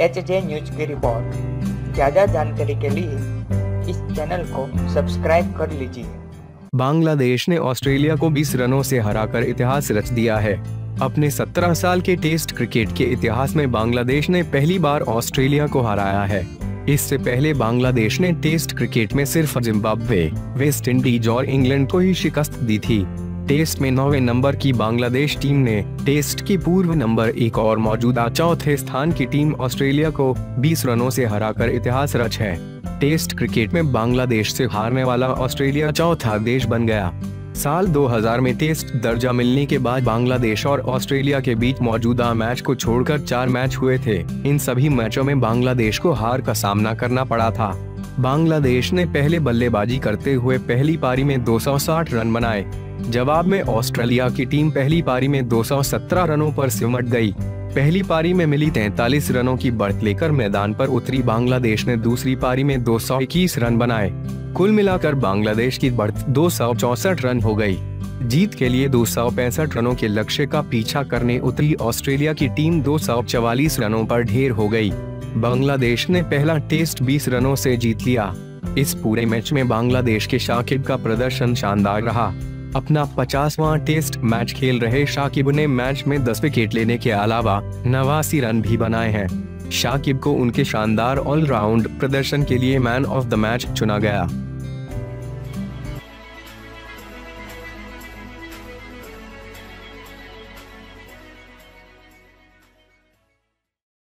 H J news की report ज़्यादा जानकारी के लिए इस चैनल को सब्सक्राइब कर लीजिए। बांग्लादेश ने ऑस्ट्रेलिया को 20 रनों से हराकर इतिहास रच दिया है। अपने 17 साल के टेस्ट क्रिकेट के इतिहास में बांग्लादेश ने पहली बार ऑस्ट्रेलिया को हराया है। इससे पहले बांग्लादेश ने टेस्ट क्रिकेट में सिर्फ़ जिम्बाब्वे, वेस्ट इंडीज और इंग्लैंड को ही शिकस्त दी थी। टेस्ट में नौवे नंबर की बांग्लादेश टीम ने टेस्ट की पूर्व नंबर एक और मौजूदा चौथे स्थान की टीम ऑस्ट्रेलिया को 20 रनों से हराकर इतिहास रच है। टेस्ट क्रिकेट में बांग्लादेश से हारने वाला ऑस्ट्रेलिया चौथा देश बन गया। साल 2000 में टेस्ट दर्जा मिलने के बाद बांग्लादेश और ऑस्ट्रेलिया के बीच मौजूदा मैच को छोड़कर चार मैच हुए थे। इन सभी मैचों में बांग्लादेश को हार का सामना करना पड़ा था। बांग्लादेश ने पहले बल्लेबाजी करते हुए पहली पारी में 260 रन बनाए। जवाब में ऑस्ट्रेलिया की टीम पहली पारी में 217 रनों पर सिमट गई। पहली पारी में मिली 43 रनों की बढ़त लेकर मैदान पर उतरी बांग्लादेश ने दूसरी पारी में 221 रन बनाए कुल मिलाकर बांग्लादेश की बढ़त दो रन हो गई। जीत के लिए दो सौ पैंसठ रनों के लक्ष्य का पीछा करने उतरी ऑस्ट्रेलिया की टीम दो रनों पर ढेर हो गई। बांग्लादेश ने पहला टेस्ट 20 रनों से जीत लिया इस पूरे मैच में बांग्लादेश के शाकिब का प्रदर्शन शानदार रहा अपना पचासवां टेस्ट मैच खेल रहे शाकिब ने मैच में 10 विकेट लेने के अलावा नवासी रन भी बनाए हैं। शाकिब को उनके शानदार ऑलराउंड प्रदर्शन के लिए मैन ऑफ़ द मैच चुना गया।